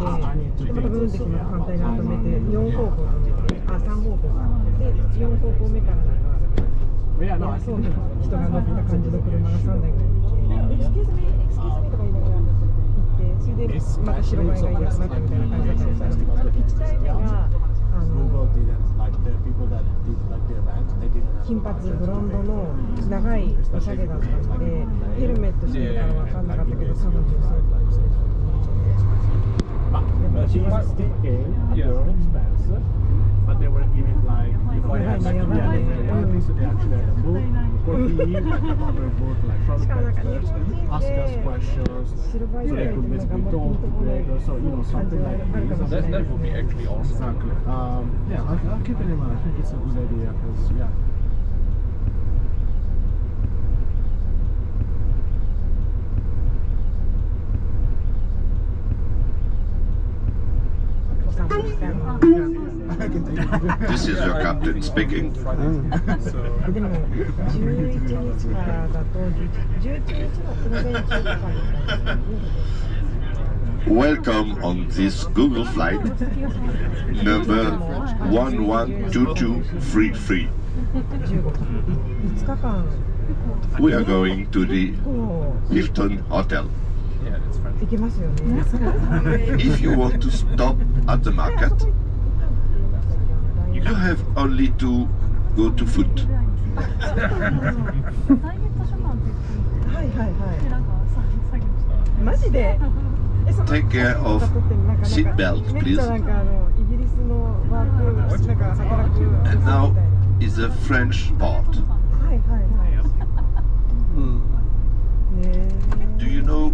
でまたブーンってきます反対側止めて4方向止めてあ3方向かで4方向目からなんか偉そうな人が乗った感じの車が3台ぐらいいて「エクスキューズミエクスキューズミ」とか言いながら行ってそれでまた白バイがいなくなったみたいな感じだったんですけどあの1台目があの金髪ブロンドの長いおしゃれだったのでヘルメットしてるから分かんなかったけど多分女性 she was still paying yeah. their own expenses, but they were giving like the I had like yeah, they so they actually had a book for me, like a book, like from experts, and ask us questions, so they could basically talk together, so you know something like this. That, that would be actually awesome. Exactly. Um, yeah, I'll, I'll keep it in mind. I think it's a good idea because yeah. this is your captain speaking. Welcome on this Google flight number 112233. We are going to the Hilton Hotel. Yeah, it's French. 行けますよね If you want to stop at the market, you have only to go to foot. はいはいはいマジでえその Take care of なんか撮ってるなんか seat なんか belt, めっちゃ please. なんかあのイギリスのワークなんか働く And は now is the French part. いはいはいね Do you know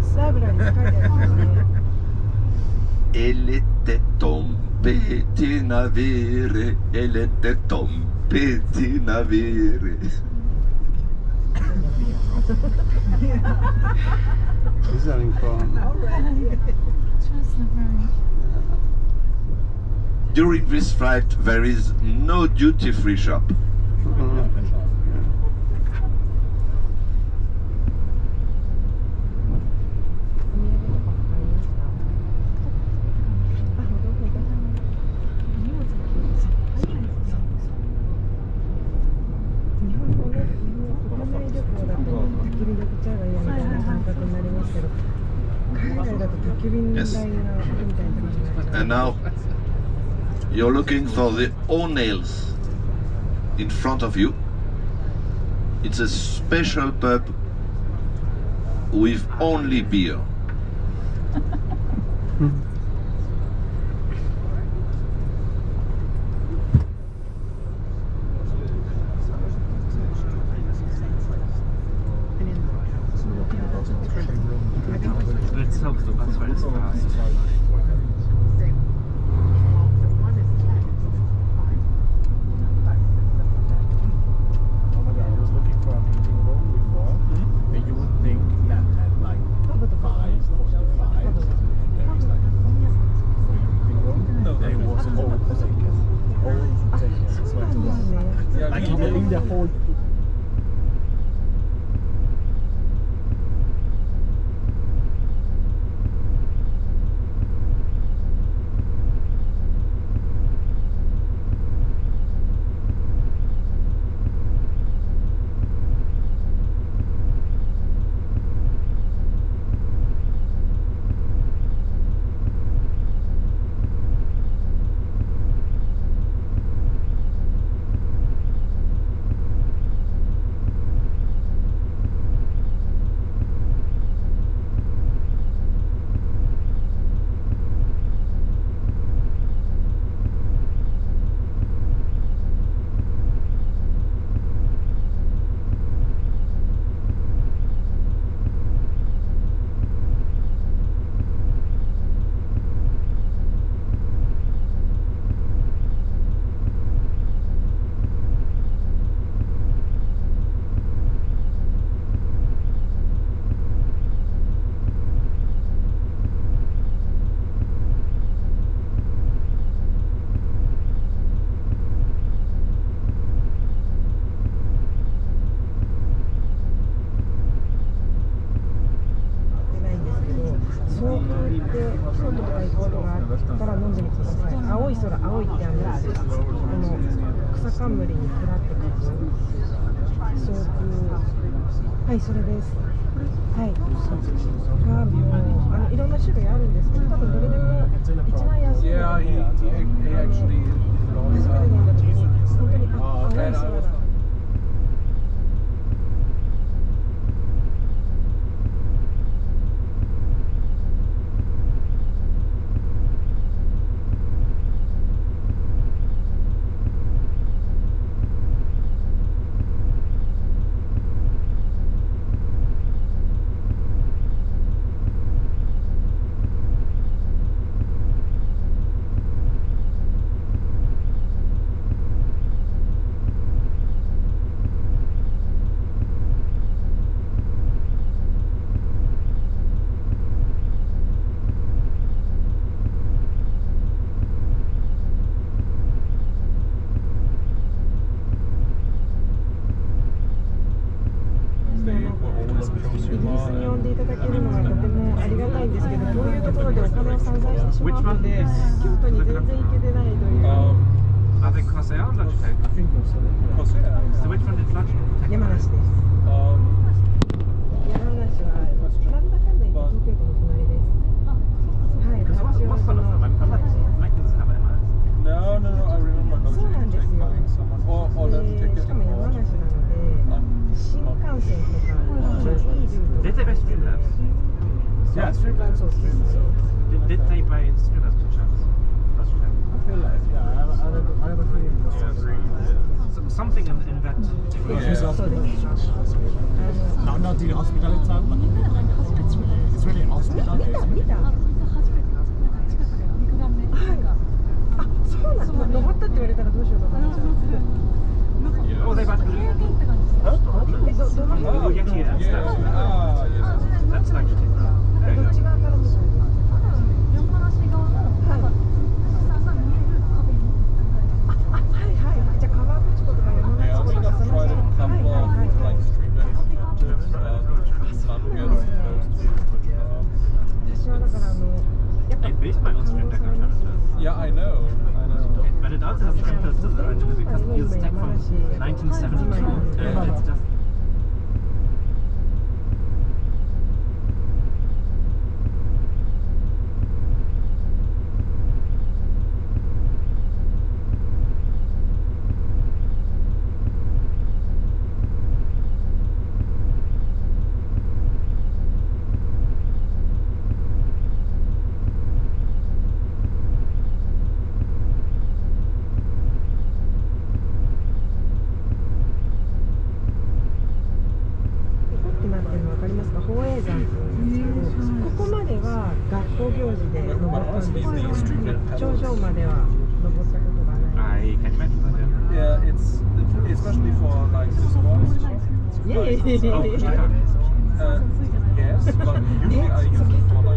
E lette tompeti in avere, e lette tompeti in avere. He's having fun. During this flight, there is no duty-free shop. Mm -hmm. an- another song is better. Les tétons. ライブラリに書いてありますね Elle était tombée di navire, elle était tombée di navire. During this flight, there is no duty free shop. Yes. And now you're looking for the O'Neills in front of you. It's a special pub with only beer. はいそれですはいがもうあのいろんな種類あるんですけど多分どれでも一番安いので.初めて飲んだ時に本当にあ Uh, 青い空 was だイギリスに呼んでいただけるのはとてもありがたいんですけど、こういうところでお金を散財してしまうので、京都に全然行けてないという。Um, Are they Corsair or Logitech? I think also Corsair. So which one did Logitech? 山梨です。Um, 山梨はなんだかんだ東京都の隣です。はい、子 of them? の no, no, no. I remember Logitech よ buying someone, or or で Logitech しかも山.梨なので、Um, 新幹線とか、いいルート Did they buy Streamlabs? Yeah, streamlines or streamlines. So, did, did they buy Streamlabs by chance? I feel like, yeah, I have, I have, have a feeling. Yeah. Yeah. Something in, in that. Yeah. Yeah. Not, not the hospitality Yes, but you are using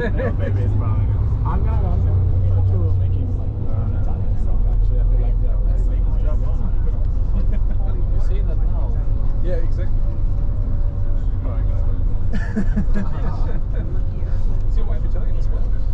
like saying good job. You see that now? Yeah, exactly. Oh, I got it. Is your wife Italian as well?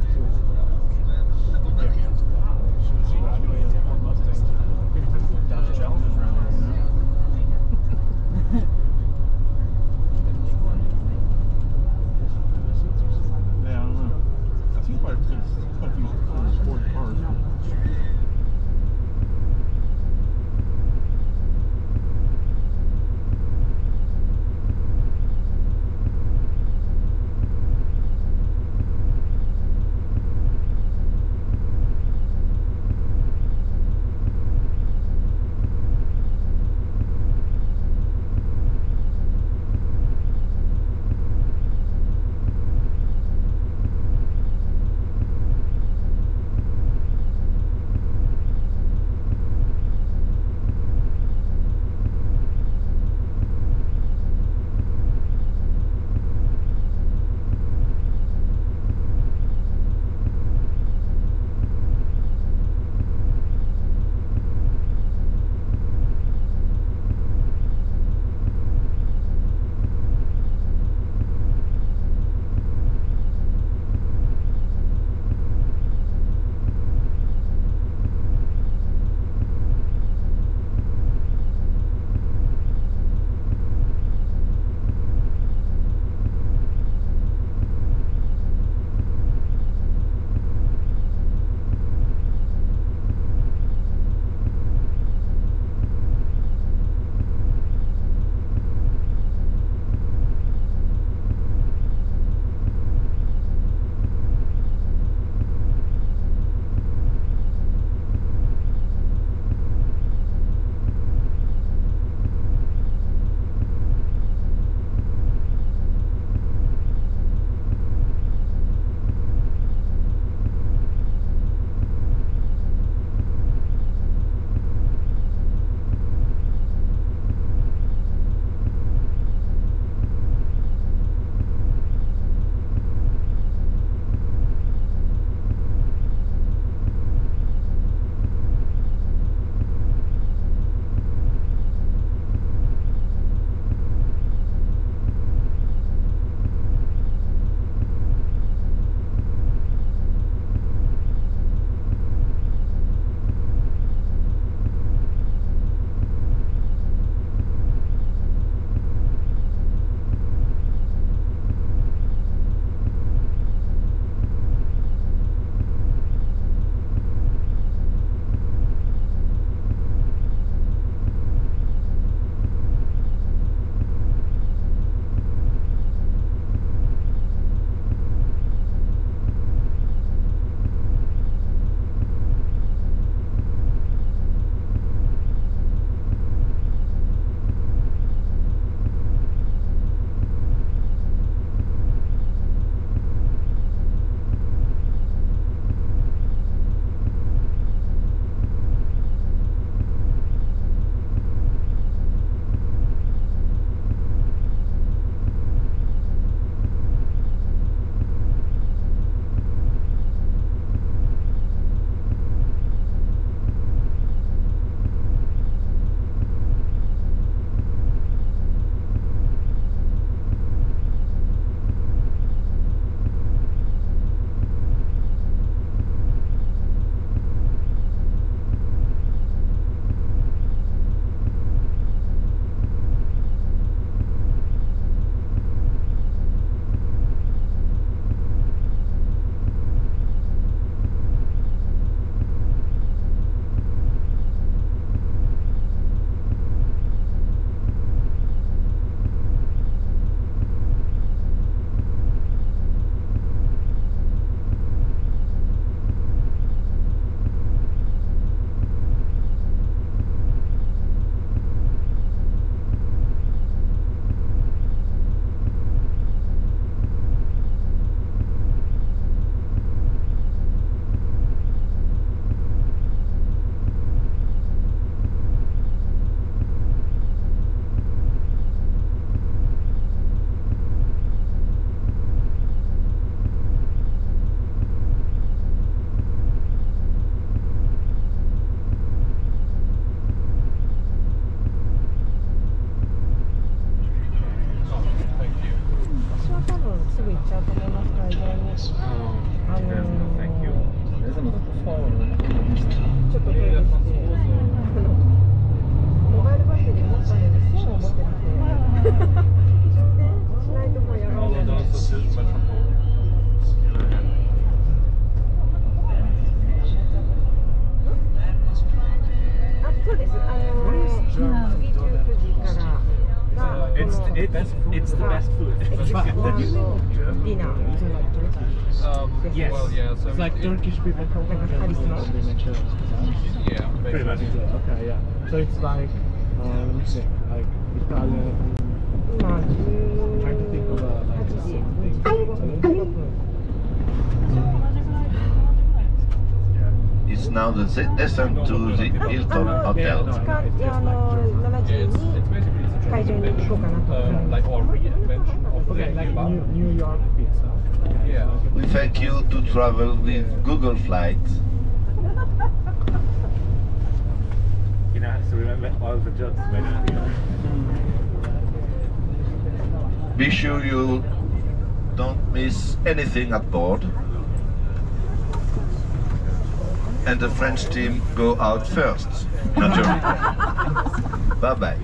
Yes. Oh, um, no It, it's the best food. Dinner. Um, yes. Well, yeah, so it's like it, Turkish people from Yeah, pretty much. Okay, yeah. So it's like, uh, let me see. like Italian. I'm trying to think of a, like something. It's now the descent to the Hilton Hotel. Yeah, no, it's, just like um, like or reinvention of okay, like New, New, York pizza. Yeah. We thank you to travel with Google Flights. you know, have to remember all the jobs when you Be sure you don't miss anything at board. And the French team go out first. Not Bye bye.